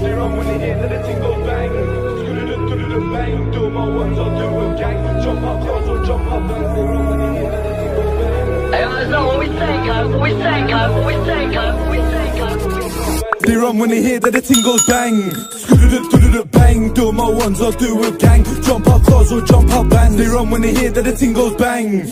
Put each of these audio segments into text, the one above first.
They run when they hear that the thing goes bang. Bang. Do my ones, I'll do a gang. Jump up close or jump up bands. They run when they hear that the thing bang. Hey, know what we say, cuz. What we say, cuz. What we say, cuz. What we say, cuz. They run when they hear that the bang. Bang. Do my ones, I'll do a gang. Jump up They run when they hear that the ting goes bang.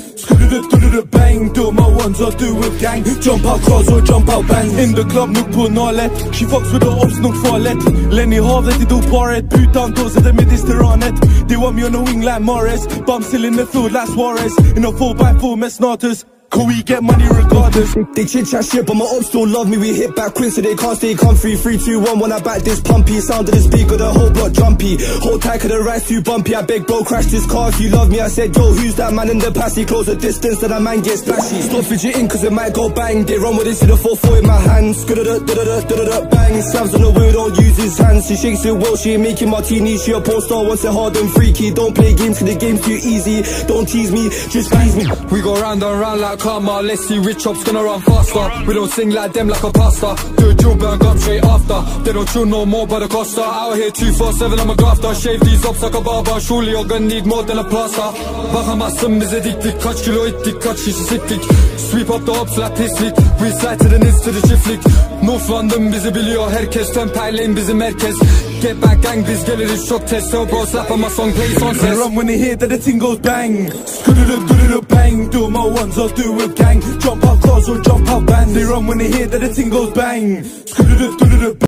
Bang. Do my ones, I'll do a gang. Jump up close or jump up bands. In the club, nuk på nalet. She fucks with the ops, nuk farligt. Lenny havet i doparet. Putan då sätter mig disteranet. They want me on the wing like Morris. I'm still in the field like Suarez. In a 4x4 med Snatus. Can we get money regardless? They chit chat shit, but my ops don't love me. We hit back quick, so they can't stay comfy. Three, two, one, when I back this pumpy. Sound of the speaker, the whole block jumpy. Hold tight, cause the ride's too bumpy. I beg, bro, crash this car if you love me. I said, yo, who's that man in the past? He close the distance, and that man gets splashy. Stop fidgeting, cause it might go bang. They run with it, see the 4-4 in my hands. Skudda-da-da-da-da-da, bang. Slams on the wheel, don't use his hands. She shakes it well, she ain't making martini. She a porn star, wants it hard and freaky. Don't play games, cause the game's too easy. Don't tease me, just please me. We go round and round like karma. Let's see which op's gonna run faster. We don't sing like them like a pasta. Do a drill bang up straight after. They don't chill no more by the Costa. Out here 247, I'm a grafter. Shave these ops like a barber. Surely you're gonna need more than a plaster. Bakamazsın bize diktik. Kaç kilo ettik, kaç kişi siktik. Sweep up the ops like pislik. We to the nits to the çiftlik. North London bizi biliyor herkes. Temperleyin bizim merkez. Get back gang biz geliriz çok test. So bro slap on my song plays on They test. run when they hear that the ting goes bang. Scoo-doo-doo-doo-doo bang. Do my ones, I'll do a gang. Jump up close or jump up bands. They run when they hear that the ting goes bang. Scoo-doo-doo-doo-doo